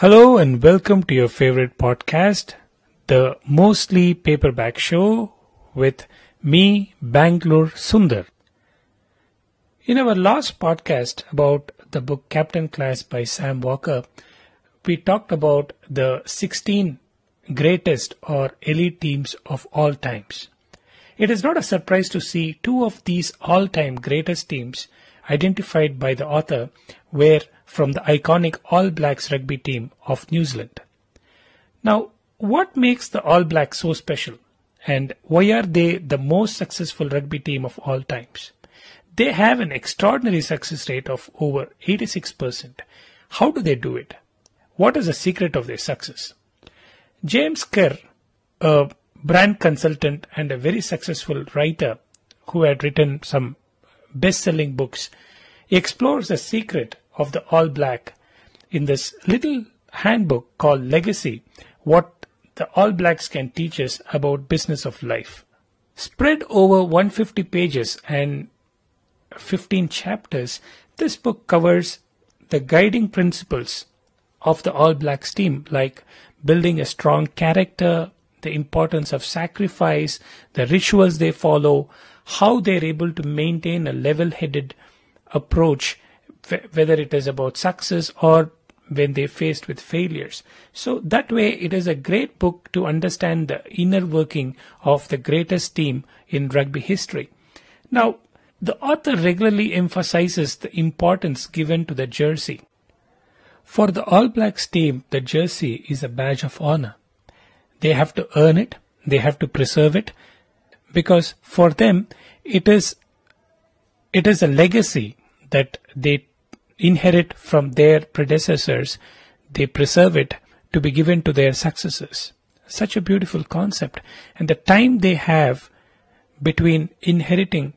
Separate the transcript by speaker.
Speaker 1: Hello and welcome to your favorite podcast, the Mostly Paperback Show with me, Bangalore Sundar. In our last podcast about the book Captain Class by Sam Walker, we talked about the 16 greatest or elite teams of all times. It is not a surprise to see two of these all time greatest teams identified by the author were from the iconic All Blacks rugby team of New Zealand. Now, what makes the All Blacks so special? And why are they the most successful rugby team of all times? They have an extraordinary success rate of over 86%. How do they do it? What is the secret of their success? James Kerr, a brand consultant and a very successful writer who had written some best selling books, explores the secret of the All Black in this little handbook called Legacy What the All Blacks Can Teach Us About Business of Life. Spread over 150 pages and 15 chapters, this book covers the guiding principles of the All Blacks team, like building a strong character, the importance of sacrifice, the rituals they follow, how they're able to maintain a level headed approach, whether it is about success or when they're faced with failures. So that way, it is a great book to understand the inner working of the greatest team in rugby history. Now, the author regularly emphasizes the importance given to the jersey. For the All Blacks team, the jersey is a badge of honor. They have to earn it, they have to preserve it, because for them, it is, it is a legacy that they inherit from their predecessors. They preserve it to be given to their successors. Such a beautiful concept. And the time they have between inheriting